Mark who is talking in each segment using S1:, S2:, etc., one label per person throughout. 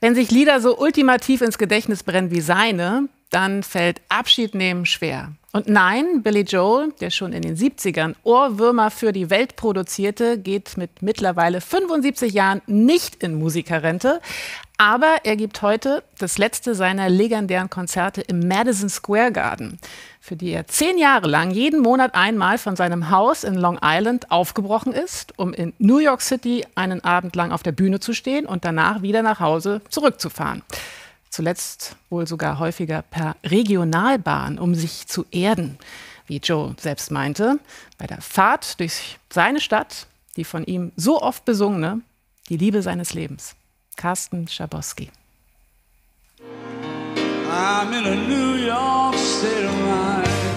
S1: Wenn sich Lieder so ultimativ ins Gedächtnis brennen wie seine, dann fällt Abschied nehmen schwer. Und nein, Billy Joel, der schon in den 70ern Ohrwürmer für die Welt produzierte, geht mit mittlerweile 75 Jahren nicht in Musikerrente. Aber er gibt heute das letzte seiner legendären Konzerte im Madison Square Garden, für die er zehn Jahre lang jeden Monat einmal von seinem Haus in Long Island aufgebrochen ist, um in New York City einen Abend lang auf der Bühne zu stehen und danach wieder nach Hause zurückzufahren zuletzt wohl sogar häufiger per Regionalbahn, um sich zu erden, wie Joe selbst meinte, bei der Fahrt durch seine Stadt, die von ihm so oft besungene, die Liebe seines Lebens. Carsten Schabowski.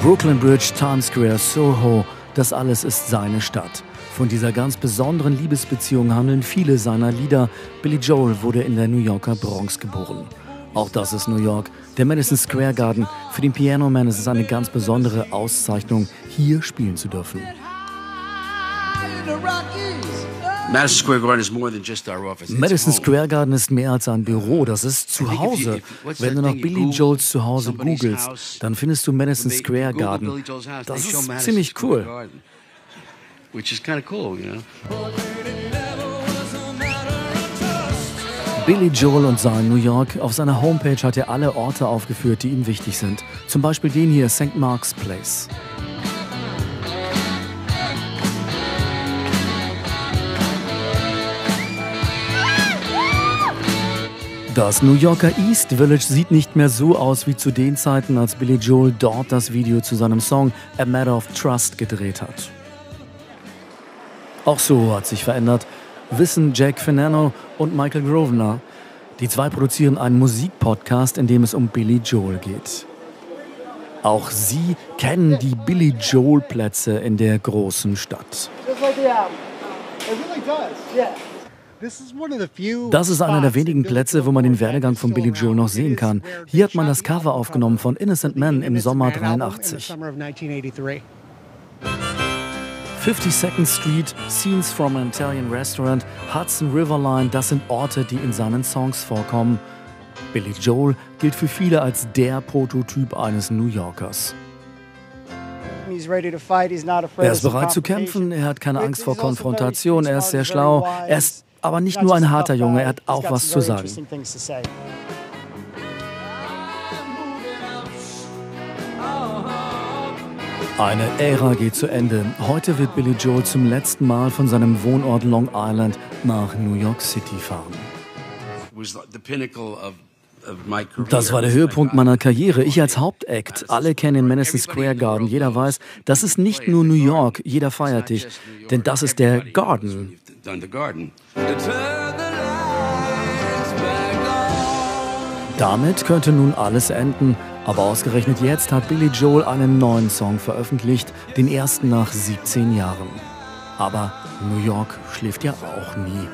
S2: Brooklyn Bridge, Times Square, Soho, das alles ist seine Stadt. Von dieser ganz besonderen Liebesbeziehung handeln viele seiner Lieder. Billy Joel wurde in der New Yorker Bronx geboren. Auch das ist New York. Der Madison Square Garden. Für den Piano Man ist es eine ganz besondere Auszeichnung, hier spielen zu dürfen. Madison Square Garden ist mehr als ein Büro, das ist zu Hause. Wenn du nach Billy Joels Zuhause googelst, dann findest du Madison Square Garden. Das ist ziemlich cool. Which is kind of cool, you know. Billy Joel und sein New York. Auf seiner Homepage hat er alle Orte aufgeführt, die ihm wichtig sind. Zum Beispiel den hier, St. Mark's Place. Das New Yorker East Village sieht nicht mehr so aus wie zu den Zeiten, als Billy Joel dort das Video zu seinem Song A Matter of Trust gedreht hat. Auch so hat sich verändert wissen Jack Finano und Michael Grosvenor. Die zwei produzieren einen Musikpodcast, in dem es um Billy Joel geht. Auch sie kennen die Billy Joel Plätze in der großen Stadt. Das ist einer der wenigen Plätze, wo man den Werdegang von Billy Joel noch sehen kann. Hier hat man das Cover aufgenommen von Innocent Man im Sommer 83. 52nd Street, Scenes from an Italian Restaurant, Hudson River Line, das sind Orte, die in seinen Songs vorkommen. Billy Joel gilt für viele als der Prototyp eines New Yorkers. Er ist bereit zu kämpfen, er hat keine Angst vor also Konfrontation, er ist sehr schlau, er ist aber nicht nur ein harter Junge, er hat auch was zu sagen. Eine Ära geht zu Ende. Heute wird Billy Joel zum letzten Mal von seinem Wohnort Long Island nach New York City fahren. Das war der Höhepunkt meiner Karriere. Ich als Hauptakt. Alle kennen den Madison Square Garden. Jeder weiß, das ist nicht nur New York. Jeder feiert dich. Denn das ist der Garden. Damit könnte nun alles enden. Aber ausgerechnet jetzt hat Billy Joel einen neuen Song veröffentlicht, den ersten nach 17 Jahren. Aber New York schläft ja auch nie.